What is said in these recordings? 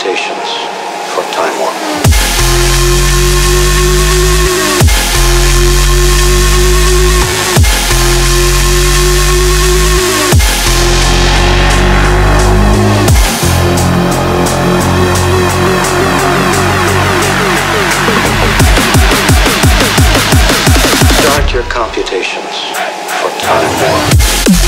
computations for time warp. Start your computations for time warp.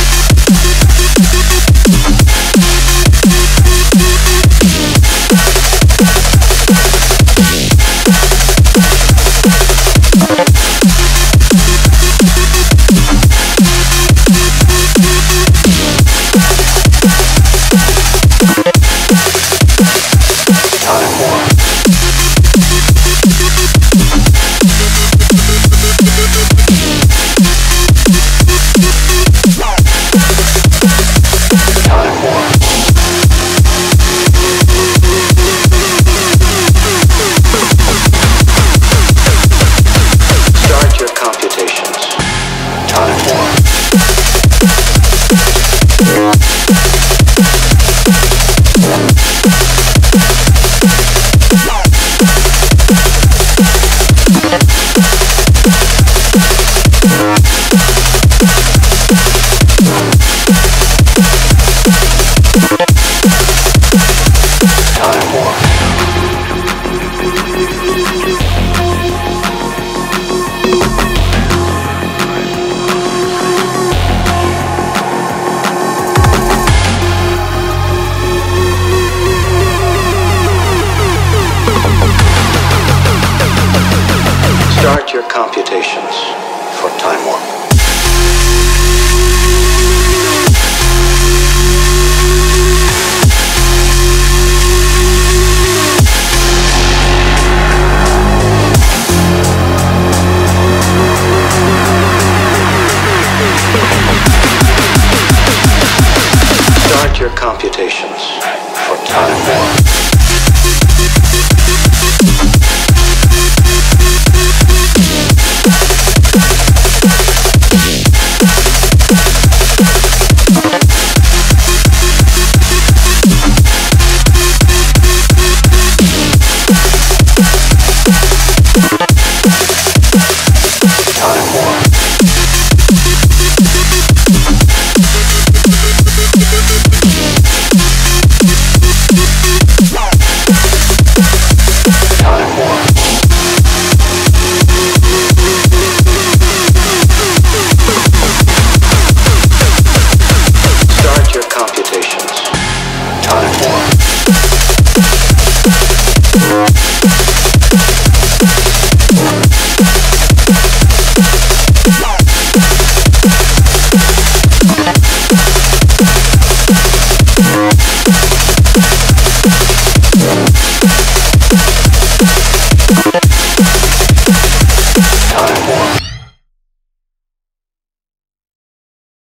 Start your computations for time warp.